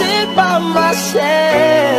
sit by myself